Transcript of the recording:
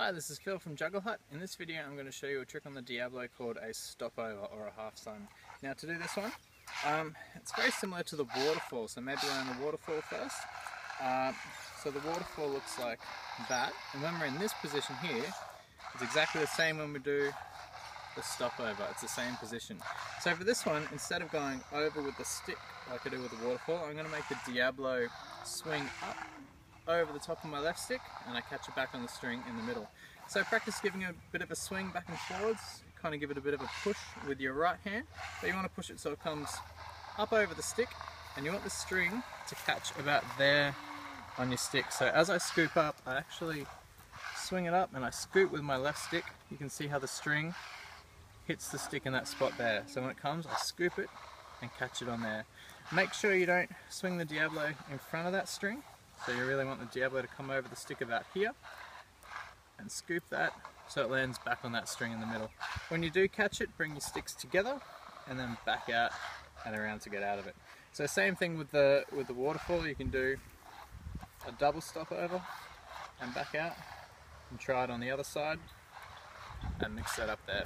Hi, this is Phil from Juggle Hut. In this video I'm going to show you a trick on the Diabolo called a stopover or a half sun. Now to do this one, um, it's very similar to the waterfall, so maybe learn the waterfall first. Uh, so the waterfall looks like that, and when we're in this position here, it's exactly the same when we do the stopover, it's the same position. So for this one, instead of going over with the stick like I do with the waterfall, I'm going to make the Diabolo swing up over the top of my left stick and I catch it back on the string in the middle. So practice giving a bit of a swing back and forwards, kind of give it a bit of a push with your right hand, but you want to push it so it comes up over the stick and you want the string to catch about there on your stick. So as I scoop up, I actually swing it up and I scoop with my left stick. You can see how the string hits the stick in that spot there. So when it comes, I scoop it and catch it on there. Make sure you don't swing the Diabolo in front of that string so you really want the Diabolo to come over the stick about here and scoop that so it lands back on that string in the middle. When you do catch it, bring your sticks together and then back out and around to get out of it. So same thing with the with the waterfall, you can do a double stop over and back out and try it on the other side and mix that up there.